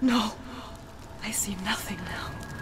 No. I see nothing now.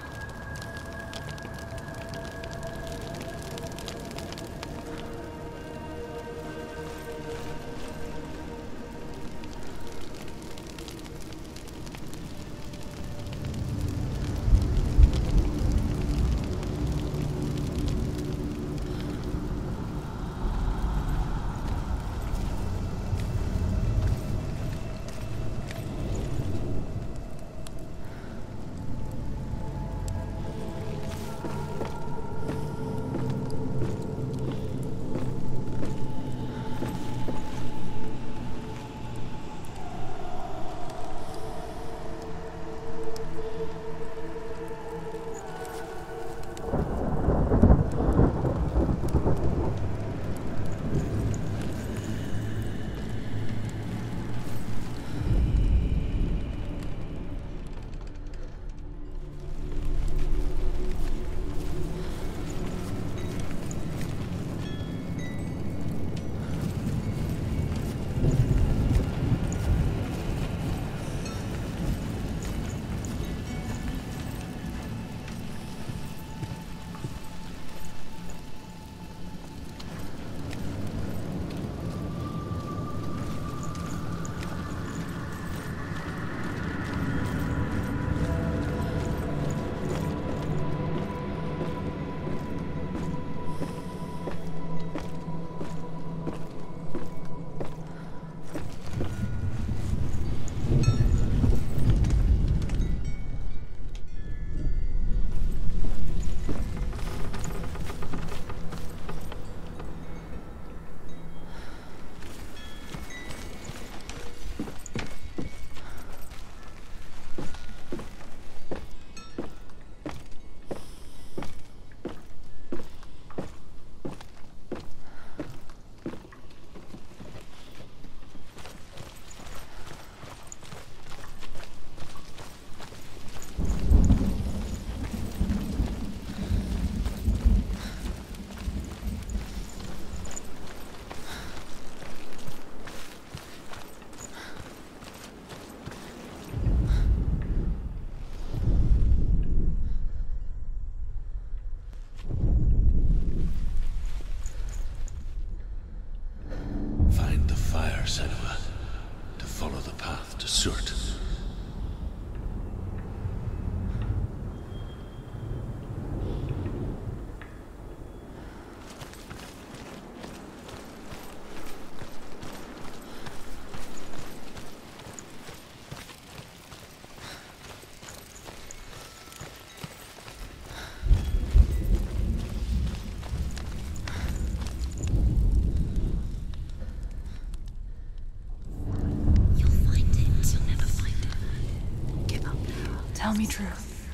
Tell me, Druth.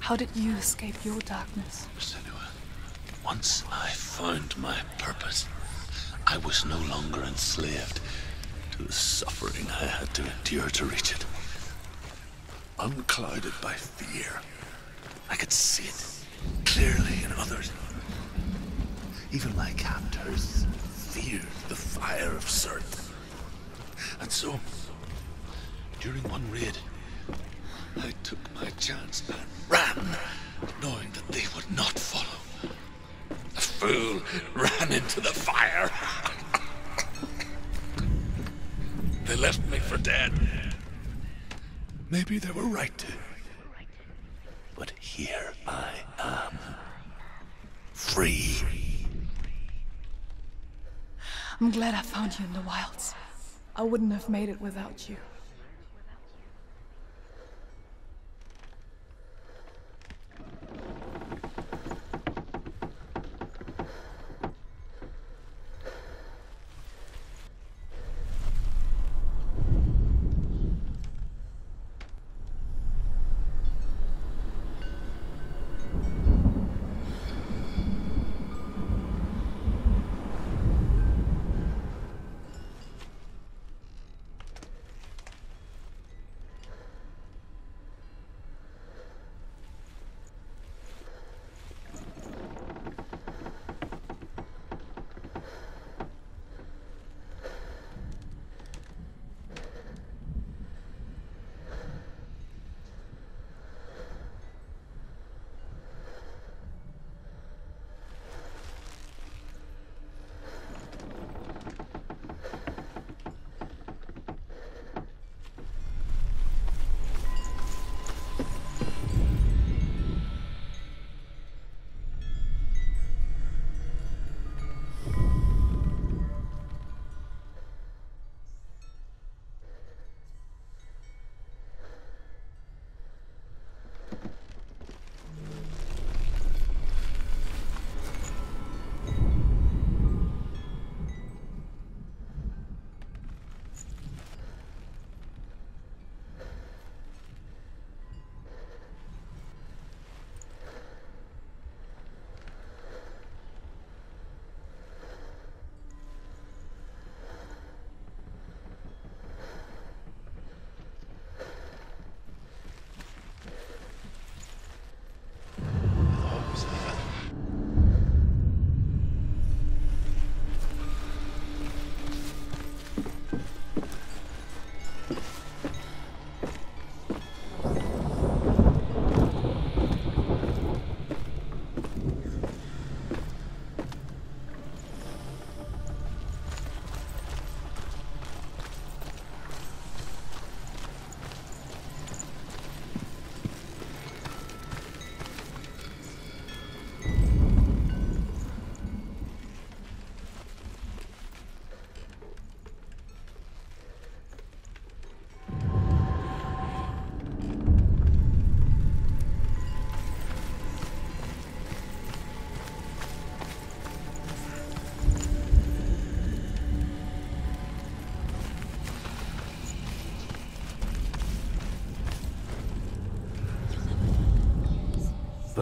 How did you escape your darkness? Senua, once I found my purpose, I was no longer enslaved to the suffering I had to endure to reach it. Unclouded by fear, I could see it clearly in others. Even my captors feared the fire of Surt. And so, during one raid, and ran, knowing that they would not follow. The fool ran into the fire. they left me for dead. Maybe they were right. But here I am. Free. I'm glad I found you in the wilds. I wouldn't have made it without you.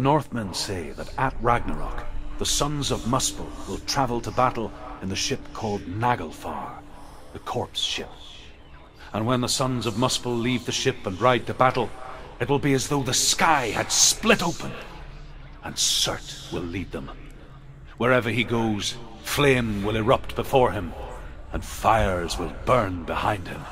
Northmen say that at Ragnarok, the sons of Muspel will travel to battle in the ship called Naglfar, the corpse ship. And when the sons of Muspel leave the ship and ride to battle, it will be as though the sky had split open, and Surt will lead them. Wherever he goes, flame will erupt before him, and fires will burn behind him.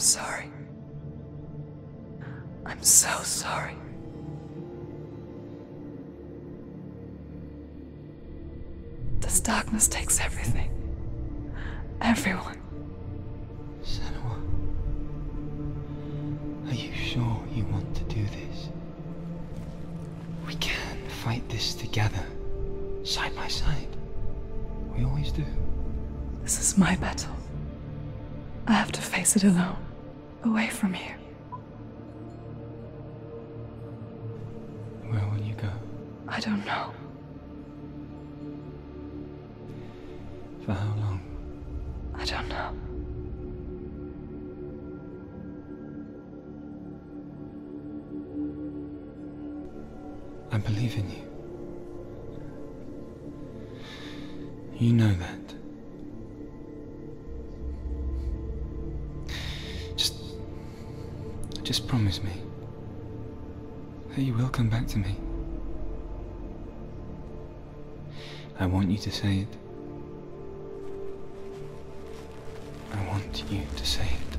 sorry. to me. I want you to say it. I want you to say it.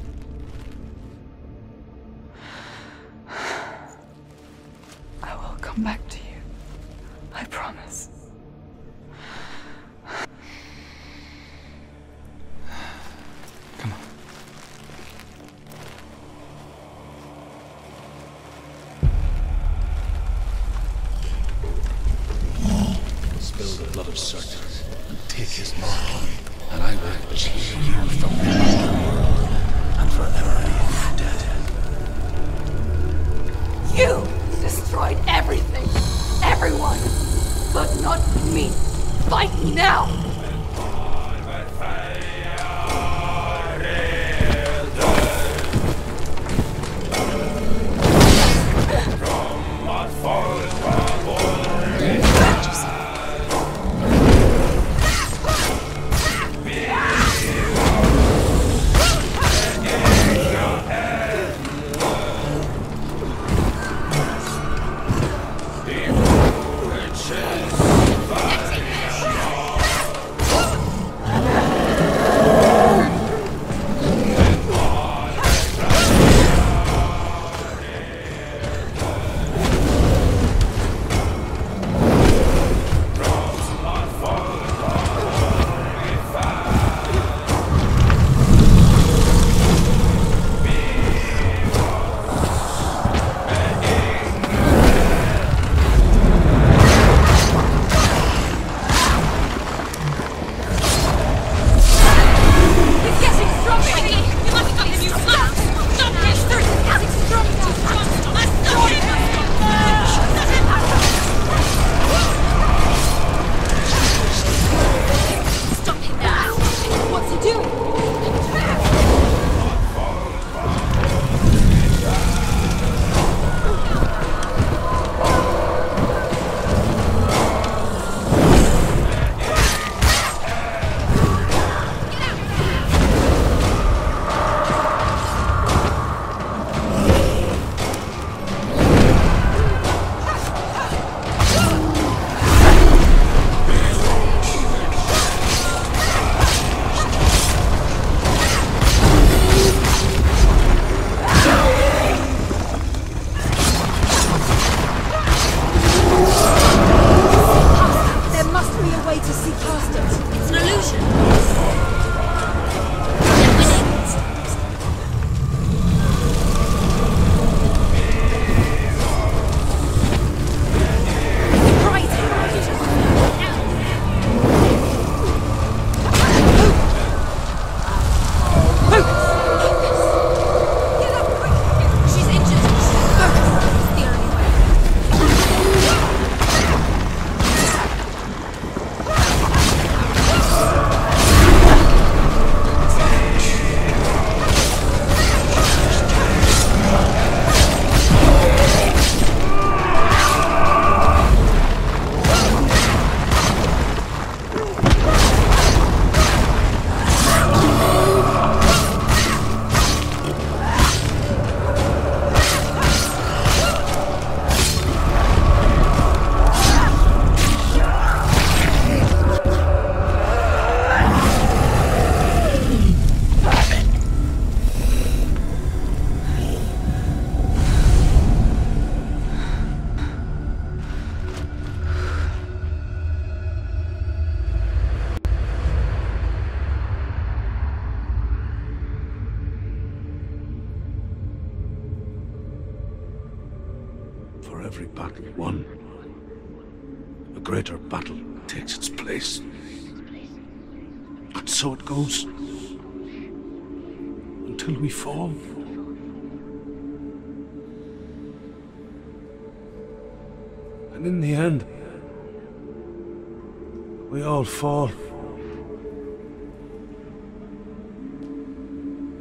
Fall.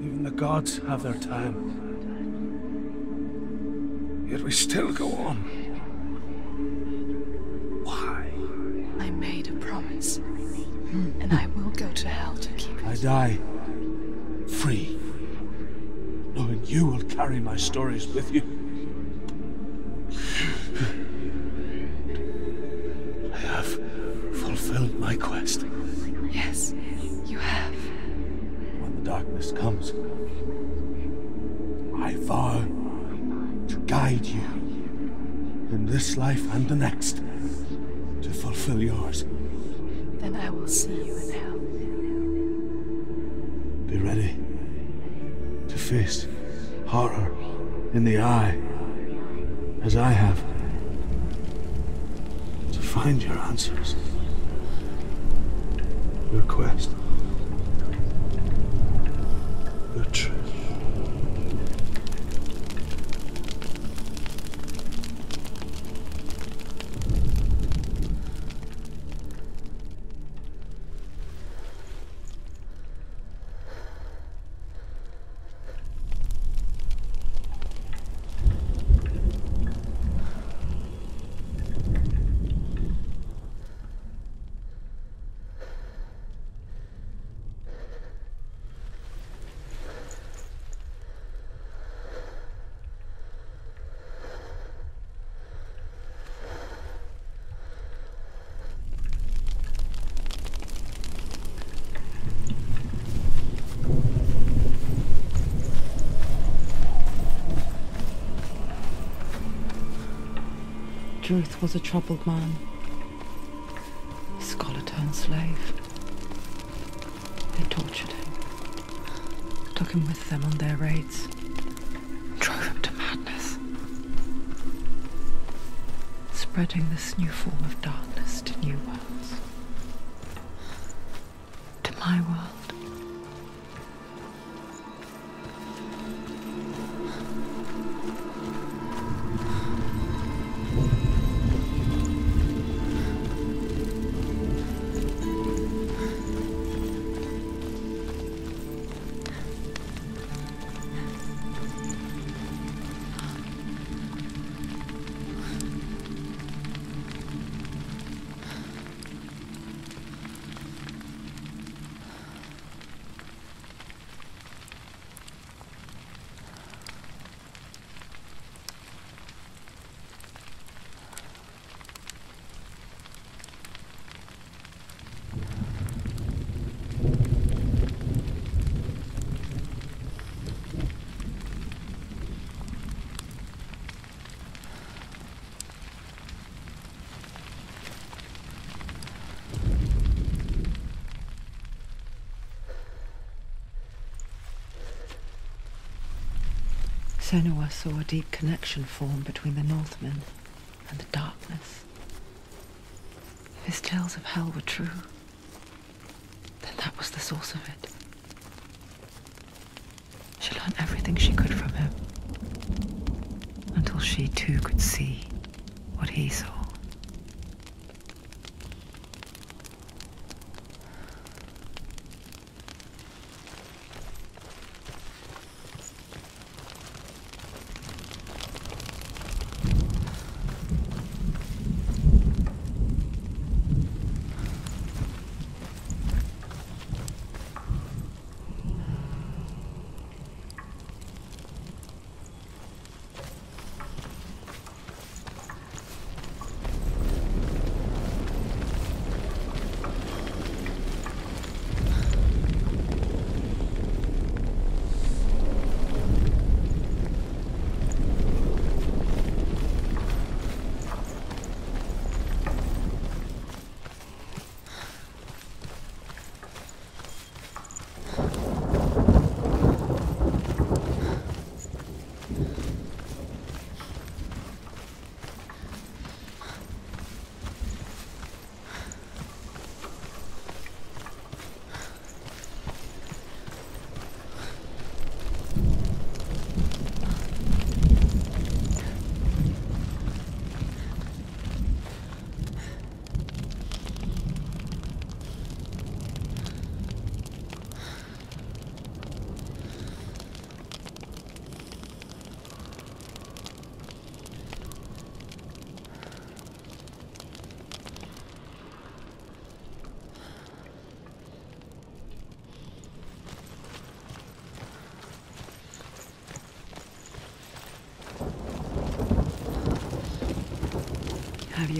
Even the gods have their time. Yet we still go on. Why? I made a promise. And I will go to hell to keep it. I die free, knowing you will carry my stories with you. Fulfilled my quest. Yes, you have. When the darkness comes, I vow to guide you in this life and the next to fulfill yours. Then I will see you in hell. Be ready to face horror in the eye, as I have. To find your answers. Your quest. Your. Druth was a troubled man. A scholar turned slave. They tortured him. Took him with them on their raids. Drove him to madness. Spreading this new form of darkness to new worlds. Senua saw a deep connection form between the Northmen and the darkness. If his tales of hell were true, then that was the source of it. She learned everything she could from him, until she too could see what he saw.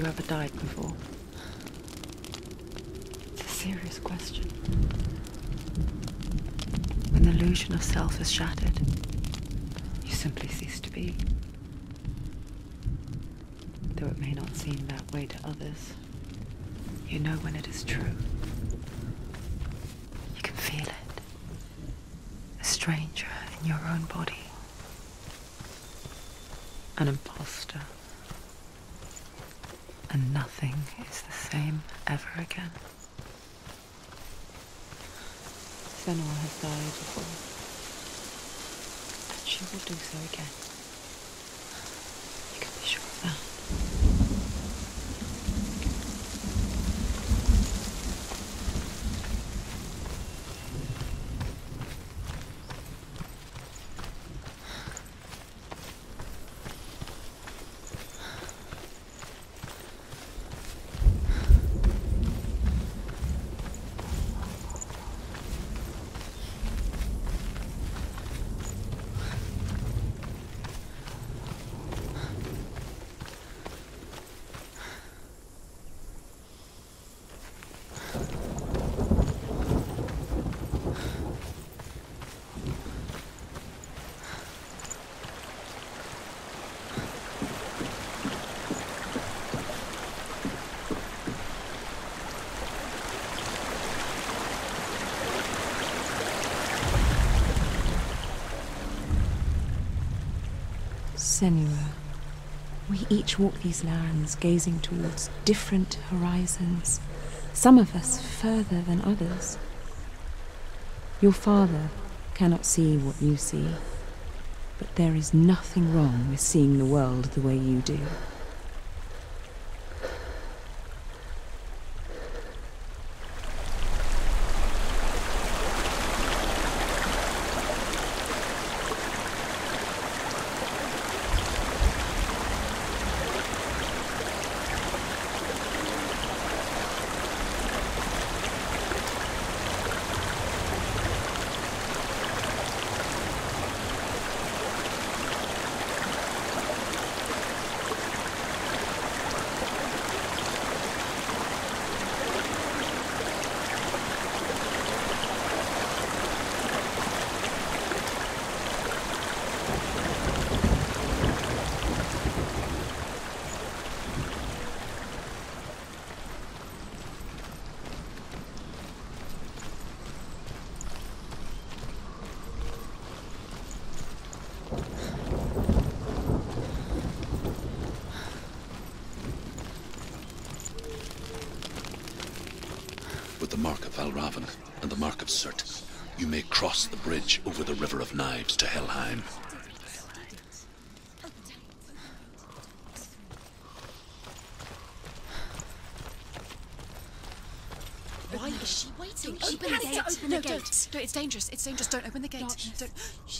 You ever died before? It's a serious question. When the illusion of self is shattered, you simply cease to be. Though it may not seem that way to others, you know when it is true. You can feel it. A stranger in your own body. An imposter. And nothing is the same ever again. Senua has died before. And she will do so again. You can be sure of that. Senua, we each walk these lands gazing towards different horizons, some of us further than others. Your father cannot see what you see, but there is nothing wrong with seeing the world the way you do. With the mark of Valravn and the mark of Surt, you may cross the bridge over the River of Knives to Helheim. Why is she waiting? She open has the to gate. open no, the don't. No, it's dangerous. It's dangerous. Don't open the gate. Darkness. Don't. She's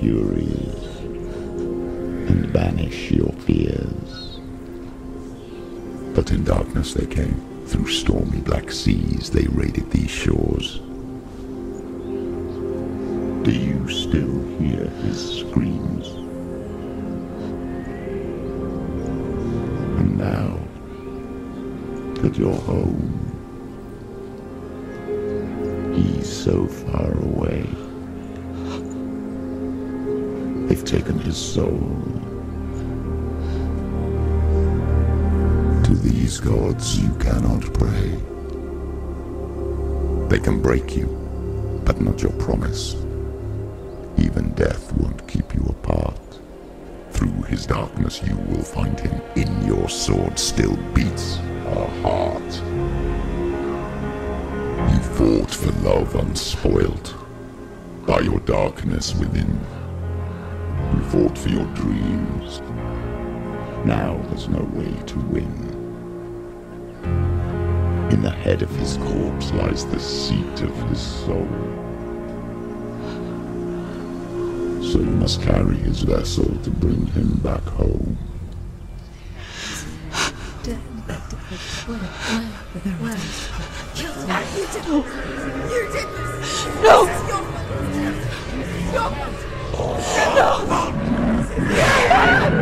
Furies and banish your fears. But in darkness they came. Through stormy black seas they raided these shores. Do you still hear his screams? And now that you're home, he's so far away. They've taken his soul. To these gods you cannot pray. They can break you, but not your promise. Even death won't keep you apart. Through his darkness you will find him. In your sword still beats a heart. You fought for love unspoilt by your darkness within. Fought for your dreams. Now there's no way to win. In the head of his corpse lies the seat of his soul. So you must carry his vessel to bring him back home. You did, you did this. No. Fault. They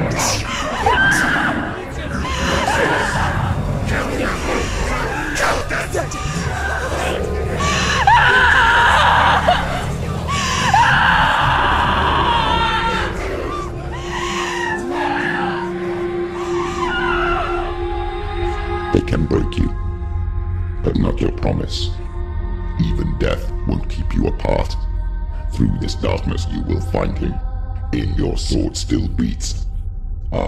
can break you, but not your promise. Even death won't keep you apart. Through this darkness you will find him. In your sword still beats The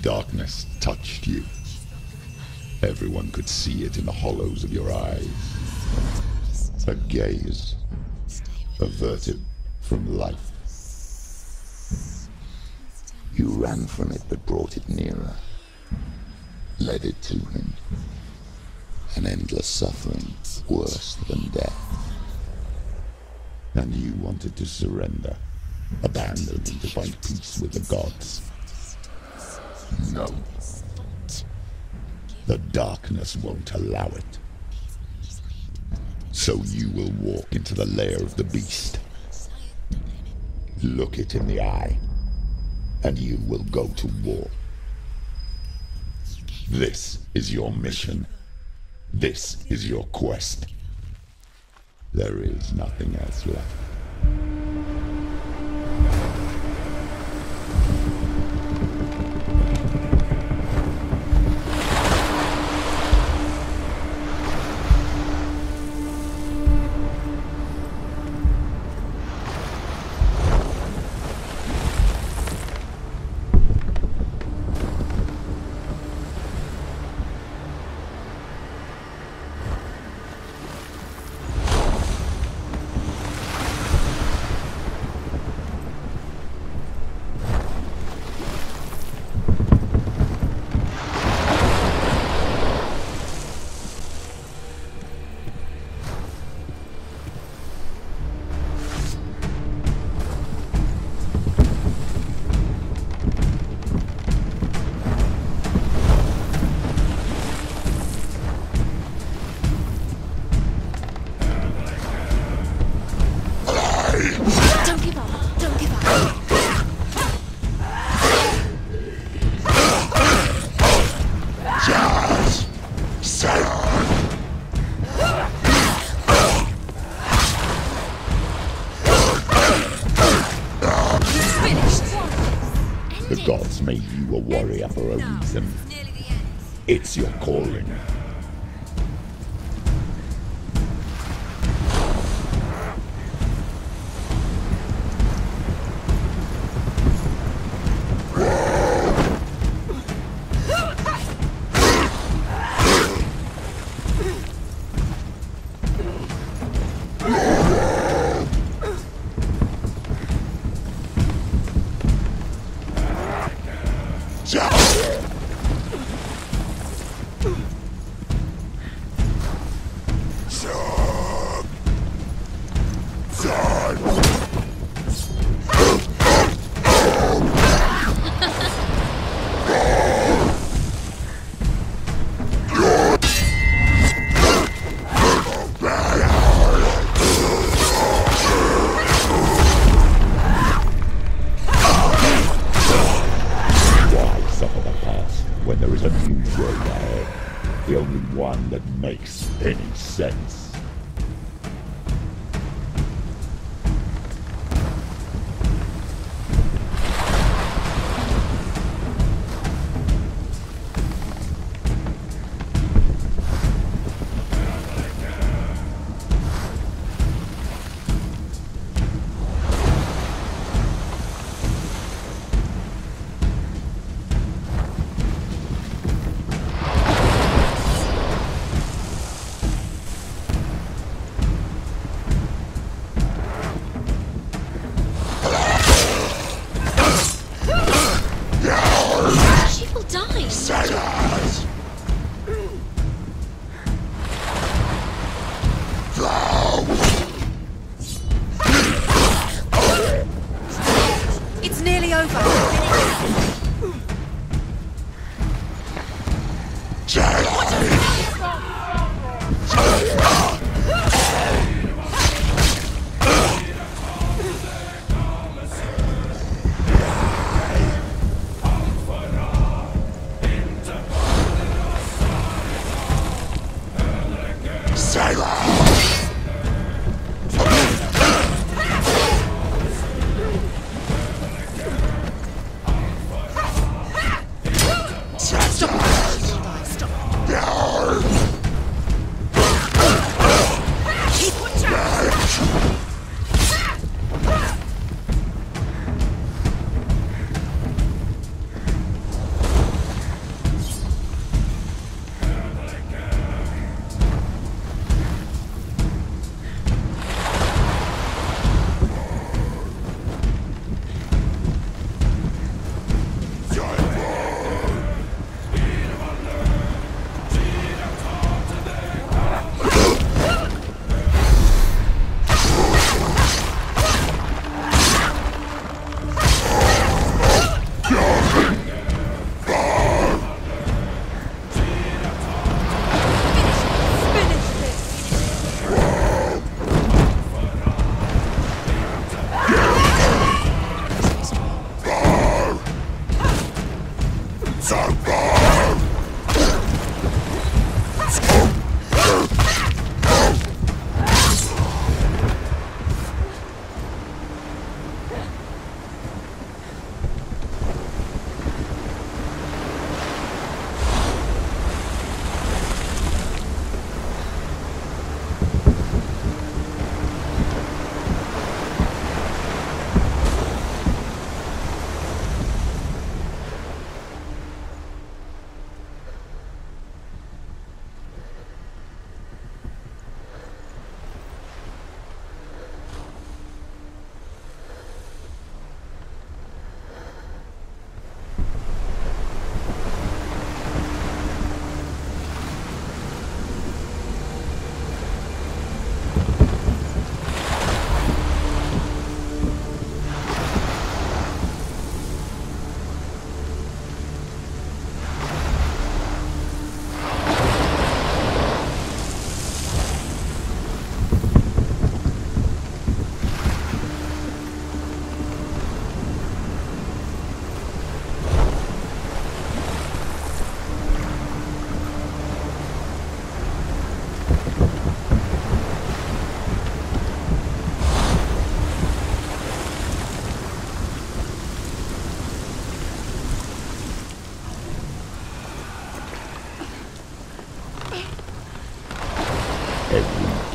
darkness touched you. Everyone could see it in the hollows of your eyes. A gaze averted from life. You ran from it but brought it nearer. Led it to him. An endless suffering worse than death. And you wanted to surrender. Abandon and to find peace with the gods. No. The darkness won't allow it. So you will walk into the lair of the beast. Look it in the eye, and you will go to war. This is your mission. This is your quest. There is nothing else left. Reason. It's your calling. Is a ahead? The only one that makes any sense.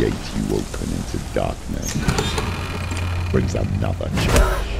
Gate you open into darkness brings another change.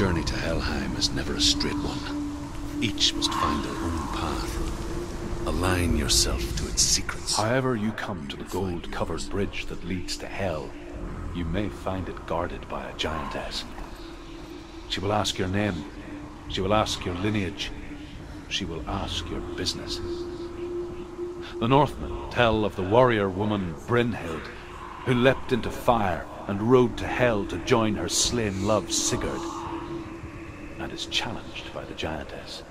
Journey to Helheim is never a straight one. Each must find their own path. Align yourself to its secrets. However you come to the gold-covered bridge that leads to Hell, you may find it guarded by a giantess. She will ask your name. She will ask your lineage. She will ask your business. The Northmen tell of the warrior woman Brynhild, who leapt into fire and rode to Hell to join her slain love Sigurd, is challenged by the giantess.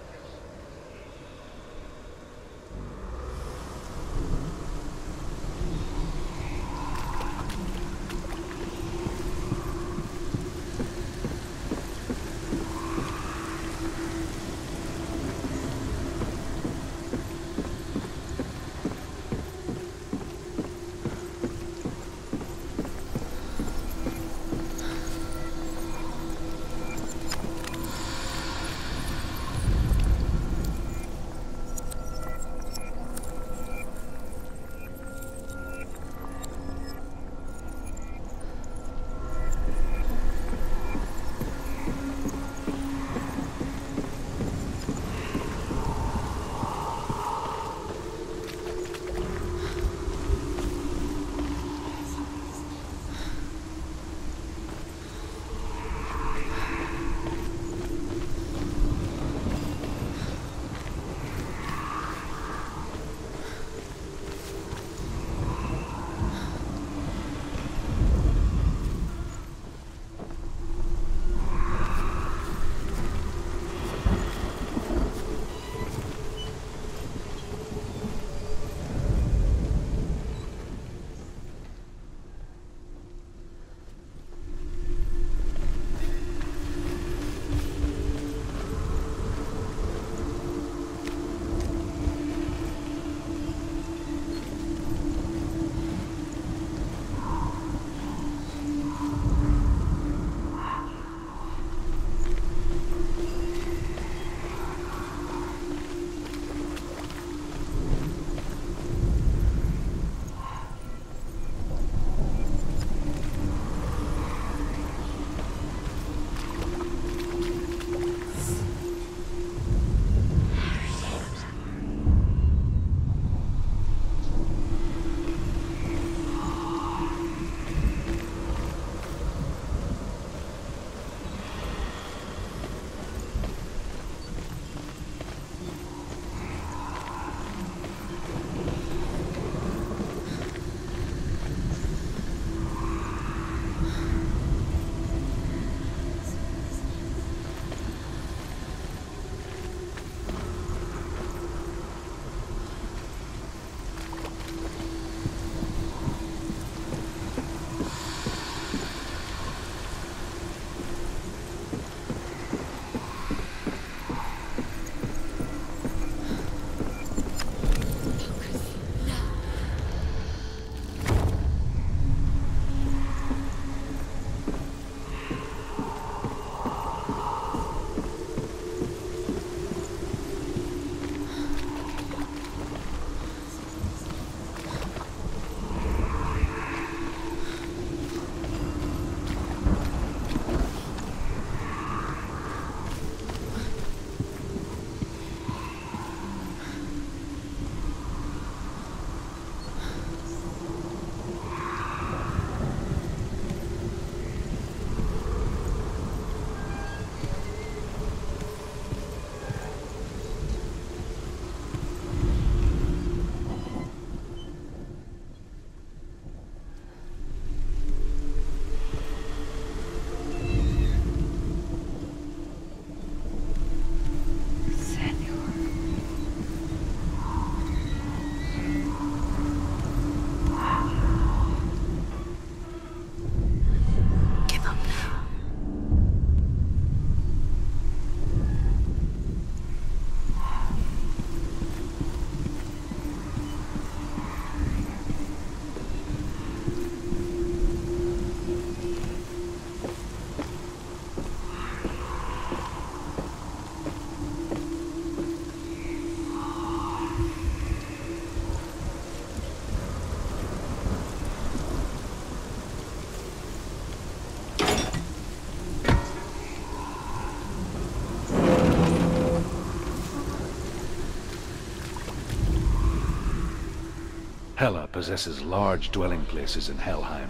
Hela possesses large dwelling places in Helheim.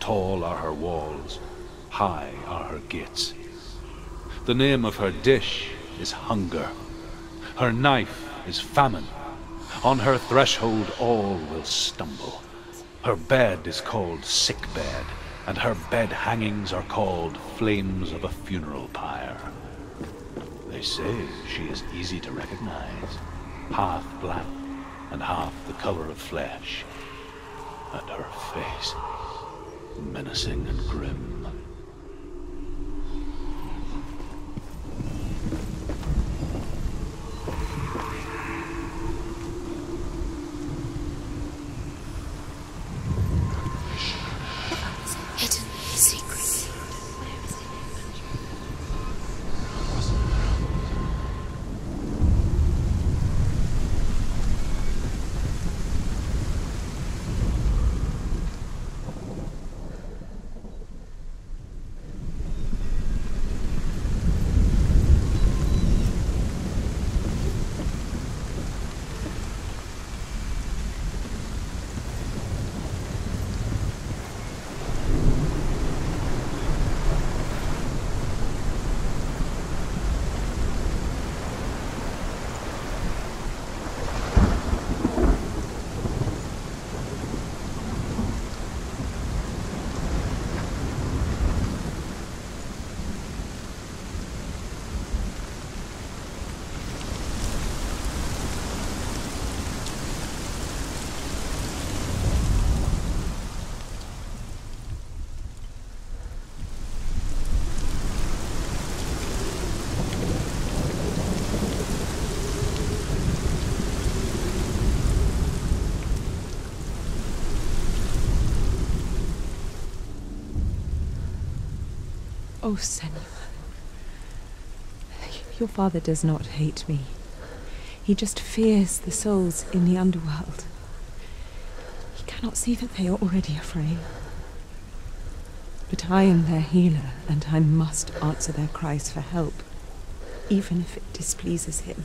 Tall are her walls, high are her gates. The name of her dish is hunger. Her knife is famine. On her threshold all will stumble. Her bed is called sick bed, and her bed hangings are called flames of a funeral pyre. They say she is easy to recognize, half black and half the color of flesh, and her face menacing and grim. Oh, Senua. Your father does not hate me. He just fears the souls in the underworld. He cannot see that they are already afraid. But I am their healer, and I must answer their cries for help, even if it displeases him.